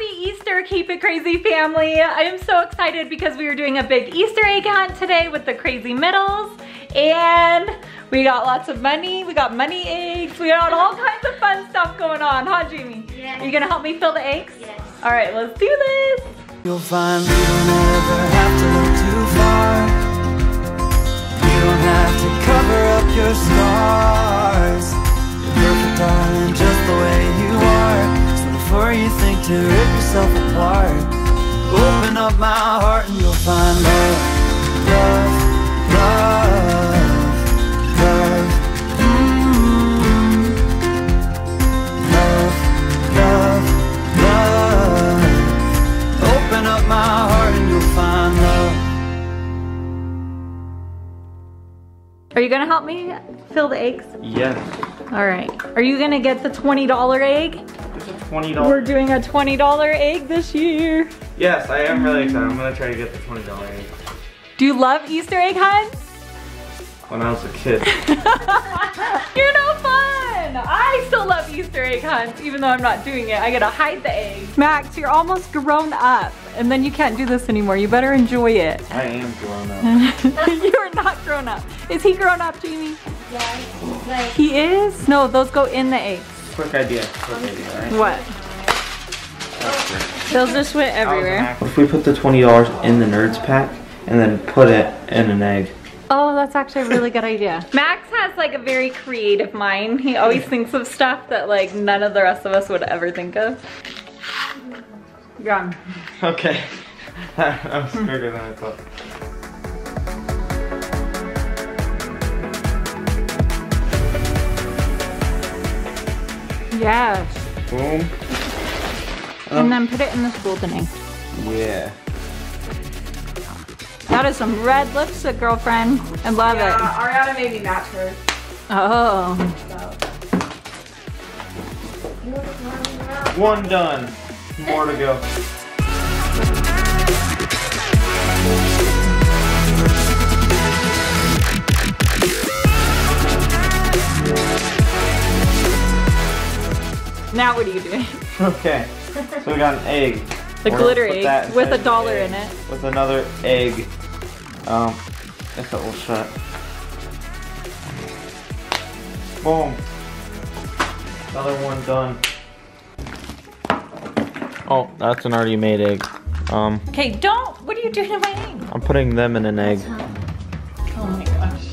Happy Easter, Keep It Crazy family. I am so excited because we are doing a big Easter egg hunt today with the Crazy Middles. And we got lots of money. We got money eggs. We got all kinds of fun stuff going on, huh, Jamie? Yes. Are you gonna help me fill the eggs? Yes. All right, let's do this. You'll find we don't ever have to look too far. You don't have to cover up your scars. You're perfect, darling, just the way you are. So before you think to rip yourself apart, open up my heart and you'll find love, love, love, love. Mm. Love, love, love. Open up my heart and you'll find love. Are you gonna help me fill the eggs? Yes. All right. Are you gonna get the $20 egg? It's a twenty We're doing a $20 egg this year. Yes, I am really excited. I'm gonna try to get the twenty dollar egg. Do you love Easter egg hunts? When I was a kid. You're no fun! I still love Easter egg hunts, even though I'm not doing it. I gotta hide the eggs. Max, you're almost grown up, and then you can't do this anymore. You better enjoy it. I am grown up. you are not grown up. Is he grown up, Jamie? Yeah. Like, He is? No, those go in the eggs. Quick idea. Quick idea, alright? What? Those just went everywhere. What if we put the twenty dollars in the nerds pack and then put it in an egg? Oh, that's actually a really good idea. Max has like a very creative mind. He always thinks of stuff that like none of the rest of us would ever think of. Yeah. Okay. that was bigger than I thought. Yes. Boom. And oh. then put it in this golden egg. Yeah. That is some red lipstick, girlfriend. I love Yeah, it. Ariana made me match her. Oh. One done. More to go. Now what are you doing? Okay. So we got an egg. The We're glitter gonna put that egg with a dollar in it. With another egg. Um, if it will shut. Boom. Another one done. Oh, that's an already made egg. Um, Okay, don't. What are you doing to my egg? I'm putting them in an egg. Oh my gosh.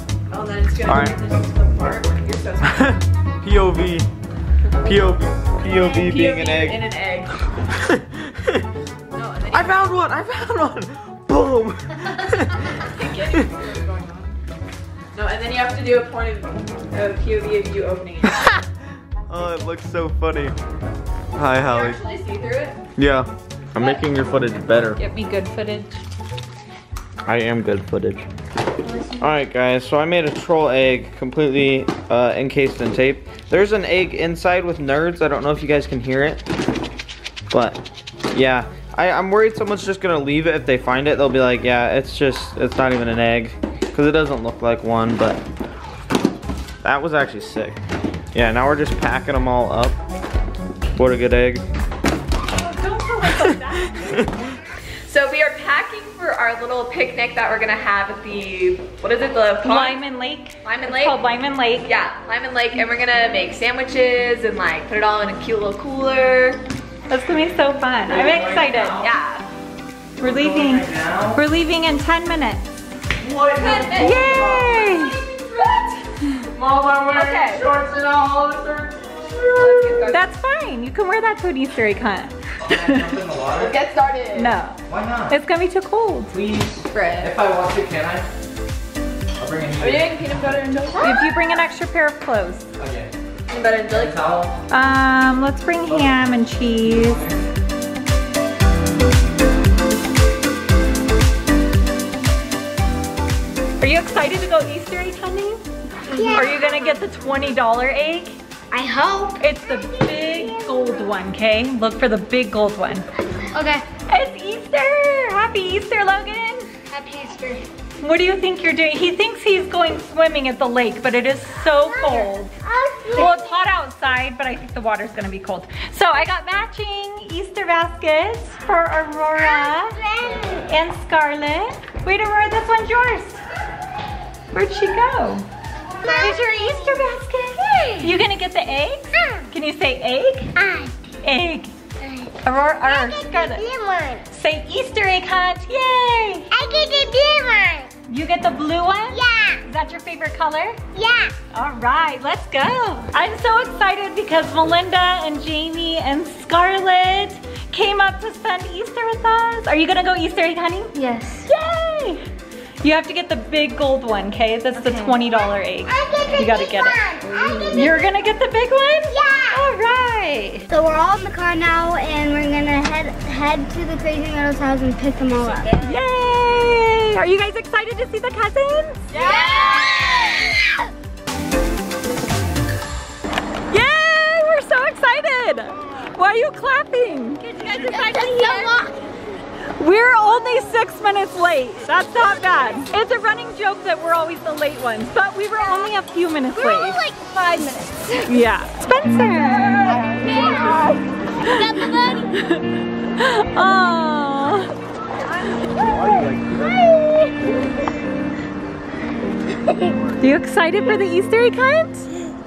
Oh, then it's gonna Alright. turn this into the part where you're supposed to POV. POV. POV being an egg. In an egg. No, I found one! I found one! Boom! you get it. Going on? No, and then you have to do a point of uh, POV of you opening it. oh, it looks so funny. Hi, You actually see through it? Yeah. I'm making your footage better. Get me good footage. I am good footage. Alright guys, so I made a troll egg completely uh, encased in tape. There's an egg inside with nerds. I don't know if you guys can hear it. But yeah, I, I'm worried someone's just gonna leave it if they find it. They'll be like, yeah, it's just, it's not even an egg. Because it doesn't look like one, but that was actually sick. Yeah, now we're just packing them all up. What a good egg. That. so we are our little picnic that we're gonna have at the, what is it, the pond? Lyman Lake. Lyman It's Lake? called Lyman Lake. Yeah, Lyman Lake, and we're gonna make sandwiches and like put it all in a cute little cooler. That's gonna be so fun. I'm excited. Yeah. We're leaving. We're leaving in 10 minutes. What? Yay! Mom, I'm wearing Okay. shorts and all. Let's get started. That's fine. You can wear that to an Easter egg hunt. Let's get started. no, Why not? it's gonna be too cold. Please. Fred. If I want to, can I? I'll bring a Are you doing peanut butter and jelly? If you bring an extra pair of clothes. Okay. Peanut butter and jelly? Towel. Um, let's bring ham and cheese. Are you excited to go Easter egg hunting? Yeah. Are you gonna get the $20 egg? I hope. It's the big gold one, okay? Look for the big gold one. Okay. It's Easter! Happy Easter, Logan! Happy Easter. What do you think you're doing? He thinks he's going swimming at the lake, but it is so cold. Well, it's hot outside, but I think the water's gonna be cold. So I got matching Easter baskets for Aurora and Scarlett. Wait, Aurora, this one's yours. Where'd she go? Here's your Easter basket. You gonna get the egg? Mm. Can you say egg? Egg. Aurora, or Scarlett. one. Say Easter egg hunt, yay! I get the blue one. You get the blue one? Yeah. Is that your favorite color? Yeah. All right, let's go. I'm so excited because Melinda and Jamie and Scarlett came up to spend Easter with us. Are you gonna go Easter egg hunting? Yes. Yay! You have to get the big gold one, okay? That's the $20 egg. Get the You gotta big get one. it. Get You're gonna get the big one? Yeah. All right. So we're all in the car now, and we're gonna head head to the Crazy Middles house and pick them all up. Yay! Are you guys excited to see the cousins? Yeah. Yay! We're so excited! Why are you clapping? We're only six minutes late. That's not bad. It's a running joke that we're always the late ones, but we were only a few minutes We're only late. like five minutes. Yeah. Spencer! Money. Aww. Are you excited for the Easter egg hunt?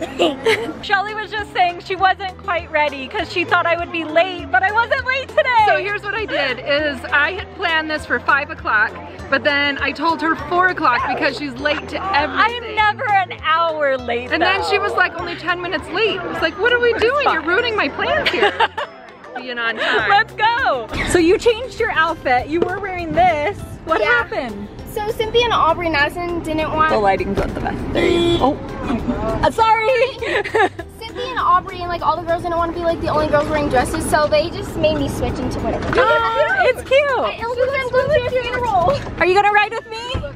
Shelly was just saying she wasn't quite ready because she thought I would be late, but I wasn't late today. So here's what I did is I had planned this for five o'clock, but then I told her four o'clock because she's late to everything. I'm never an hour late. And then she was like only 10 minutes late. I was like, what are we doing? You're ruining my plans here. Being on time. Let's go. So you changed your outfit. You were wearing this. What Yeah. happened? So Cynthia and Aubrey Madison didn't want. The lighting's not the best. There you go. Oh, oh. Uh, sorry. Cynthia and Aubrey and like all the girls didn't want to be like the only girls wearing dresses, so they just made me switch into whatever. Oh, it's cute. It looks like I'm going to a funeral. Are you gonna ride with me?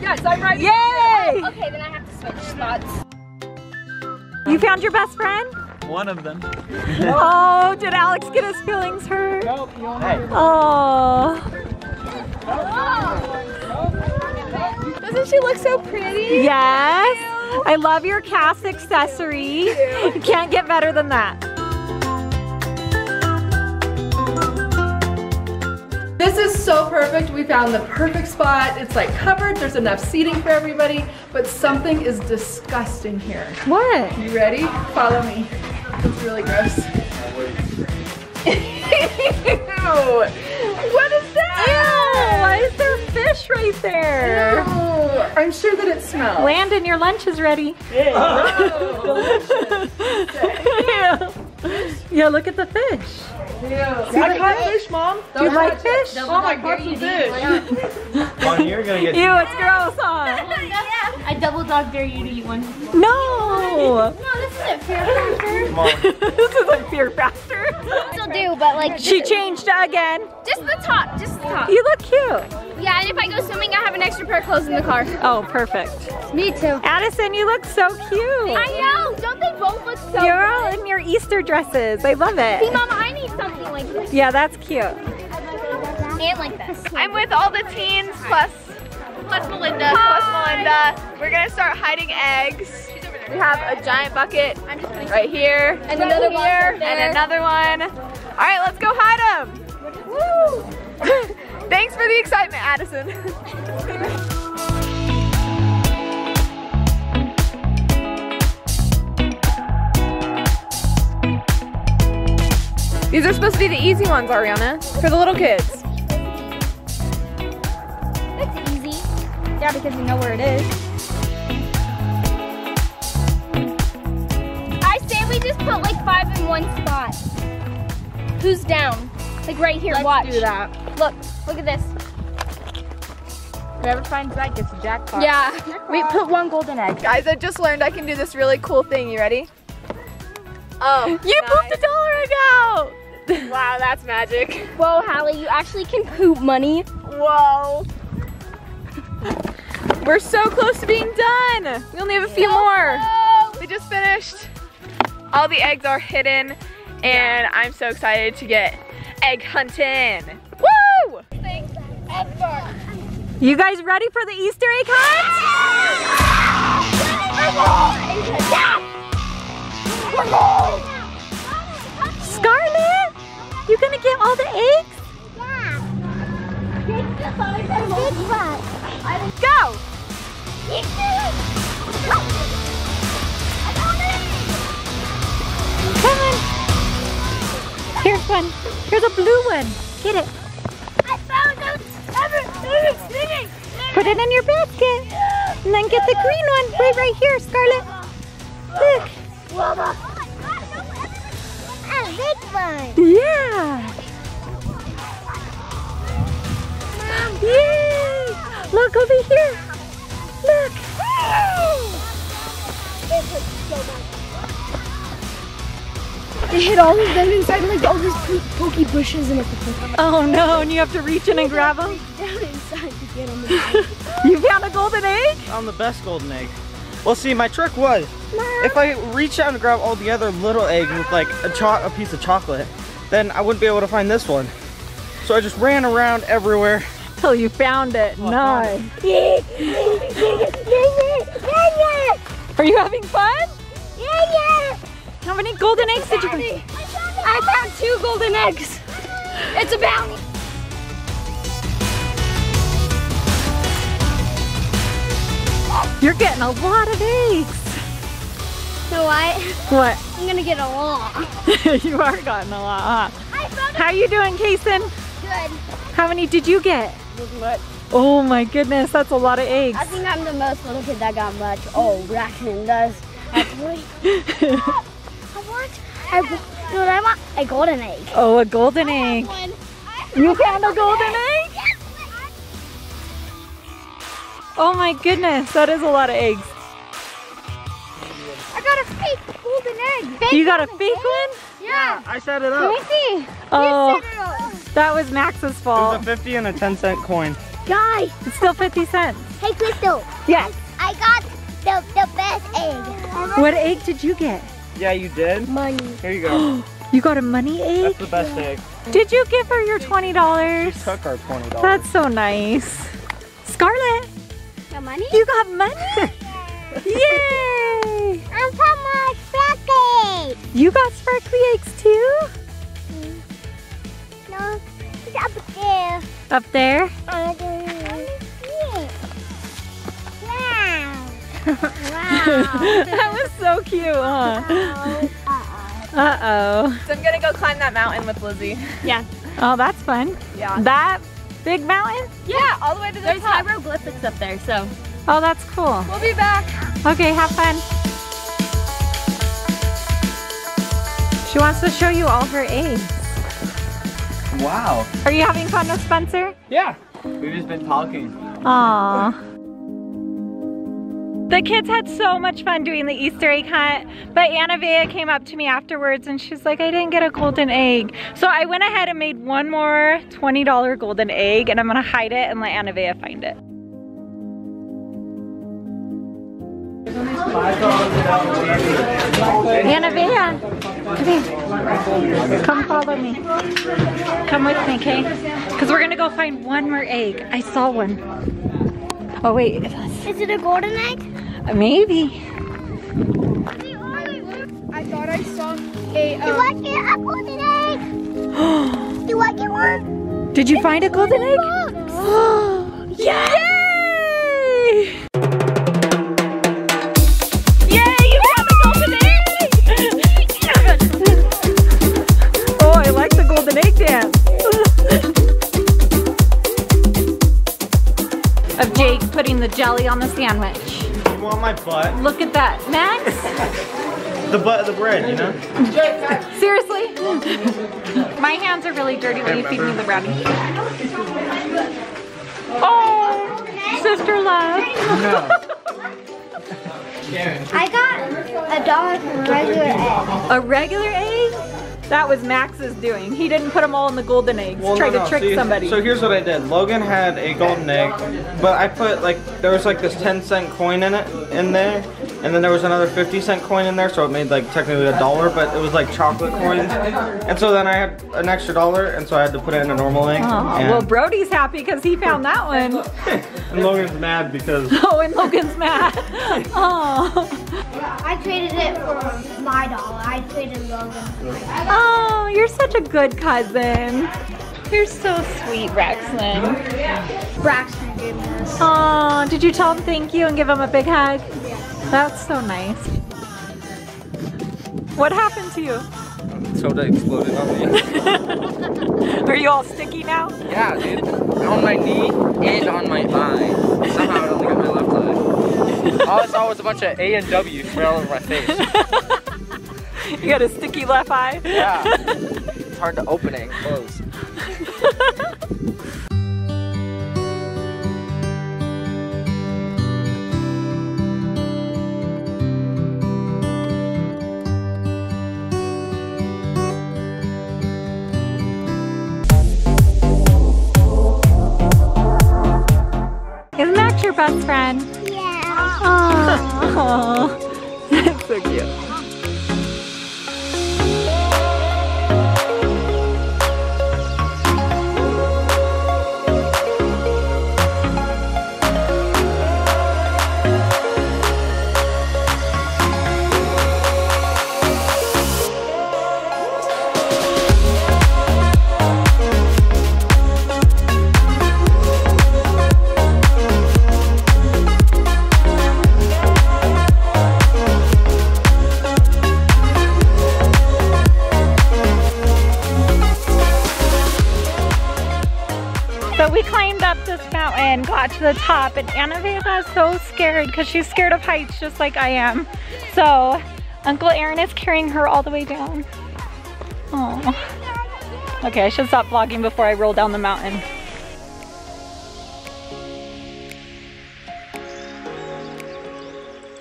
Yes, I'm right. Yay! Okay, then I have to switch spots. You found your best friend? One of them. Oh, did Alex get his feelings hurt? Nope, Hey. Oh. Doesn't she look so pretty? Yes. I love your cast accessory. You Can't get better than that. This is so perfect. We found the perfect spot. It's like covered. There's enough seating for everybody, but something is disgusting here. What? You ready? Follow me. It's really gross. What is that? Ew, why is there fish right there? Oh, I'm sure that it smells. Landon, your lunch is ready. yeah, Yeah. look at the fish. I caught fish, Mom. Do you like fish? Mom, I caught some fish. Bonnie, you're gonna get. Ew, it's gross, huh? I double dog dare you to eat one. No! No, this isn't Fear Factor. Come on. this isn't Fear Factor. Still do, but like She changed again. just the top, just the top. You look cute. Yeah, and if I go swimming, I have an extra pair of clothes in the car. Oh, perfect. Me too. Addison, you look so cute. I know. Don't they both look so cute? You're all in your Easter dresses. I love it. See, it. Mama, I need something like this. Yeah, that's cute. And like this. I'm with all the teens plus plus Melinda. Plus Melinda. We're gonna start hiding eggs. We have a giant bucket right here. And another one here, right and another one. All right, let's go hide them. Woo! Thanks for the excitement, Addison. These are supposed to be the easy ones, Ariana, for the little kids. That's easy. Yeah, because you know where it is. I say we just put like five in one spot. Who's down? Like right here, watch. do that. Look, look at this. Whoever finds that gets a jackpot. Yeah. We put one golden egg. Guys, I just learned I can do this really cool thing. You ready? Oh. You pooped a dollar ago. Wow, that's magic. Whoa, Hallie, you actually can poop money. Whoa. We're so close to being done. We only have a few more. We just finished. All the eggs are hidden and I'm so excited to get egg hunting. You guys ready for the Easter egg hunt? Scarlett, you gonna get all the eggs? Go! Come on. Here's one. Here's a blue one. Get it. Put it in your basket. And then get the green one right right here, Scarlett. Look. Yeah. Yay! Look over here. Look. They hit all of them inside like all these pokey bushes and everything. Oh no, and you have to reach in and grab them? You found a golden egg? Found the best golden egg. Well, see, my trick was if I reach out and grab all the other little eggs with like a, cho- a piece of chocolate, then I wouldn't be able to find this one. So I just ran around everywhere. Till you found it. Oh, I nice. Are you having fun? Yeah. How many golden eggs did you find? I found two golden eggs. It's a bounty. You're getting a lot of eggs. So I, What? I'm gonna get a lot. you are getting a lot, huh? I How are you doing, Kason? good. How many did you get? Much. Oh my goodness, that's a lot of eggs. I think I'm the most little kid that got much. Oh, Braxton does. Actually. I want, I, wa- you know what I want? A golden egg. Oh, a golden egg. One. You found a golden egg? Oh my goodness, that is a lot of eggs. I got a fake golden egg. Fake You got a fake egg? one? Yeah. I set it up. Let me see. Oh, You set it up. that was Max's fault. It was fault. a 50 and a 10 cent coin. Guys, It's still 50 cents. hey Crystal, Yes. I got the, the best egg. What egg did you get? Yeah, you did. Money. Here you go. You got a money egg? That's the best egg. Did you give her your $20? Took our $20. That's so nice. Scarlett, Got money? you got money? Yay! I'm from my sparkly. You got sparkly eggs too? No, it's up there. Up there? Uh. Wow. wow. that was so cute, huh? Uh-oh. Uh-oh. So I'm gonna go climb that mountain with Lizzie. Yeah. Oh, that's fun. Yeah. That big mountain? Yeah, all the way to the There's top. hieroglyphics up there, so. Oh, that's cool. We'll be back. Okay, have fun. She wants to show you all her eggs. Wow. Are you having fun with Spencer? Yeah. We've just been talking. Aww. The kids had so much fun doing the Easter egg hunt, but Anna Vea came up to me afterwards and she's like, I didn't get a golden egg. So I went ahead and made one more $20 golden egg and I'm gonna hide it and let Anna Vea find it. Anna Vea, come. Come follow me. Come with me, okay? Because we're gonna go find one more egg. I saw one. Oh wait, Is it a golden egg? Maybe. I thought I saw a, Do um, I get a golden egg? Do I get one? Did you find a golden egg? Look. Yay! Yay, you found a golden egg! oh, I like the golden egg dance. of Jake putting the jelly on the sandwich. You want my butt? Look at that. Max? The butt of the bread, you know? Seriously? My hands are really dirty when you feed me the brownie. Oh, sister love. I got a dollar for a regular egg. A regular egg? That was Max's doing. He didn't put them all in the golden eggs. Well, Try no, to no, trick see, somebody. So here's what I did. Logan had a golden egg, but I put like there was like this 10 cent coin in it in there, And then there was another 50 cent coin in there, so it made like technically a dollar, but it was like chocolate coins. And so then I had an extra dollar, and so I had to put it in a normal egg. Aw, oh, and, well, Brody's happy because he found that one. and Logan's mad because Oh, and Logan's mad. Oh, I traded it for my dollar. I traded Logan. oh, you're such a good cousin. You're so sweet, Braxton. Braxton gave me this. Oh, did you tell him thank you and give him a big hug? That's so nice. What happened to you? Soda exploded on me. Are you all sticky now? yeah, dude. On my knee and on my eye. Somehow I only got my left eye. All I saw was a bunch of A and W spread all over my face. You got a sticky left eye? Yeah. It's hard to open it and close. Best friend? Yeah. Oh, the top, and Anna is so scared because she's scared of heights just like I am. So Uncle Aaron is carrying her all the way down. Oh. Okay, I should stop vlogging before I roll down the mountain.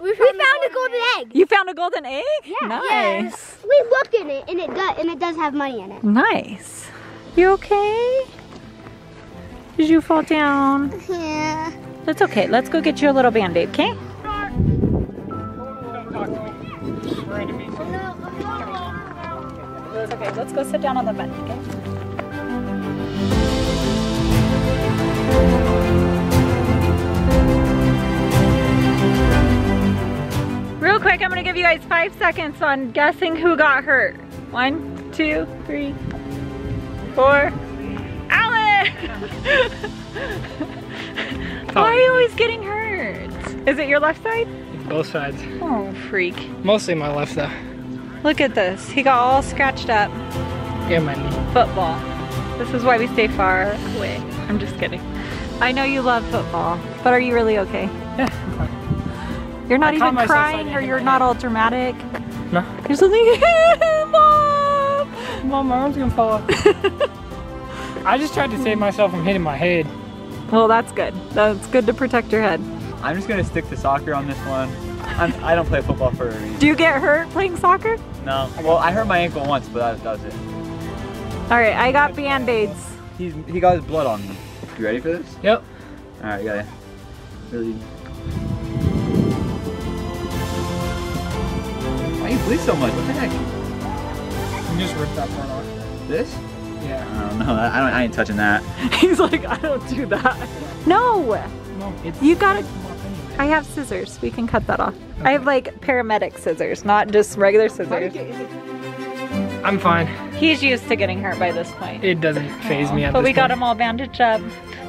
We found, a golden egg. You found a golden egg? Yeah. Nice. We looked in it, and it does, and it does have money in it. Nice. You okay? Did you fall down? Yeah. That's okay. Let's go get you a little band-aid, okay? It's okay. Let's go sit down on the bed, okay? Real quick, I'm gonna give you guys five seconds on guessing who got hurt. One, two, three, four. Why are you always getting hurt? Is it your left side? Both sides. Oh, freak. Mostly my left though. Look at this. He got all scratched up. And my knee. Football. This is why we stay far away. I'm just kidding. I know you love football, but are you really okay? Yeah. You're not I even myself so I crying or you're not all dramatic? No. You're something, Mom! Mom, my arm's gonna fall off. I just tried to save myself from hitting my head. Well, that's good. That's good to protect your head. I'm just gonna stick to soccer on this one. I'm, I don't play football for a reason. Do you get hurt playing soccer? No. Well, I hurt my ankle once, but that, that was it. All right, I got band-aids. He's he got his blood on me. You ready for this? Yep. All right, you gotta really. Why you bleed so much? What the heck? You just ripped that part off. This? Yeah. I don't know. I, I don't. I ain't touching that. He's like, I don't do that. No, No, it's You gotta- it's come off anyway. I have scissors. We can cut that off. I have like paramedic scissors, not just regular scissors. I'm fine. He's used to getting hurt by this point. It doesn't phase me at But this But we got point. him all bandaged up.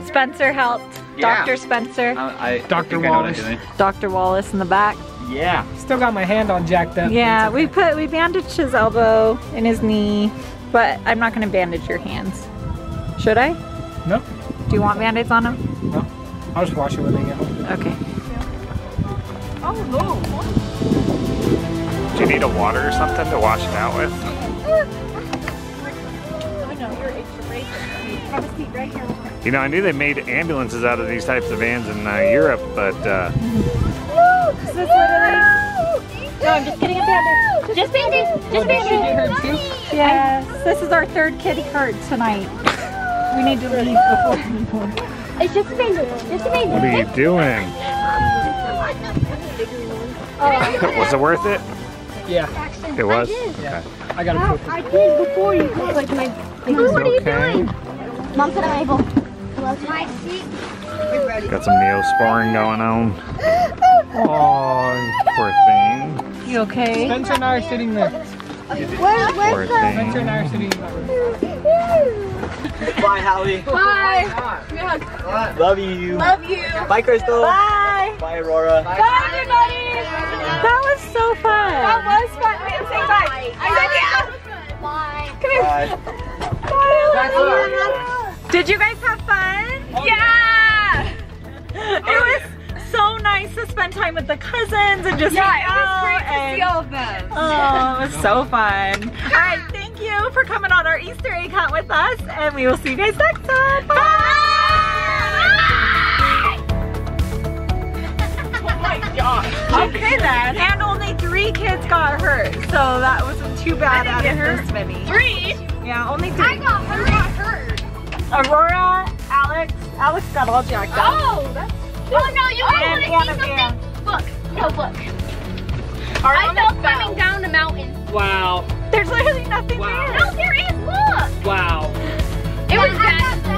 Spencer helped. Yeah. Dr. Spencer. I, I Dr. I know I'm Wallace. Dr. Wallace in the back. Yeah. Still got my hand on jacked up. Yeah, It's we put we bandaged his elbow and his knee, but I'm not gonna bandage your hands. Should I? No. Do you want band-aids on them? No. I'll just wash it when I get home. Okay. Oh no. Do you need a water or something to wash it out with? You know, I knew they made ambulances out of these types of vans in uh, Europe, but uh, Is this literally? No, I'm just getting a bandage. Just bandage. Just bandage. Yes. This is our third kitty hurt tonight. We need to leave before. It's just a bandage. Just a bandage. what are you doing? Oh. Was it worth it? Yeah. It was? I did. Okay. I got a poop. I did before you put like my. What are you Okay. doing? Mom said I'm able. My seat. Got some neosporin going on. Oh, poor thing. You okay? Spencer and I are sitting there. Where, Poor where's the? Spencer and I are sitting in that room. Bye, Hallie. Bye. Love you. Love you. Bye, Crystal. Bye. Bye, Aurora. Bye, everybody. That was so fun. That was fun. We didn't say bye. I said yeah. Bye. Bye. Did you guys have to spend time with the cousins and just Yeah, hang it was out great to see all of them. Oh, it was so fun. All right, thank you for coming on our Easter egg hunt with us, and we will see you guys next time. Bye! Oh my gosh. Okay then. And only three kids got hurt, so that wasn't too bad out of this many. Three. Yeah, only three. I got hurt. I got hurt. Aurora, Alex, Alex got all jacked up. Oh, that's. Oh no, you guys want to see something? Look, no look. Right, I fell climbing down the mountain. Wow. There's literally nothing wow. there. No, there is, look. Wow. It was bad.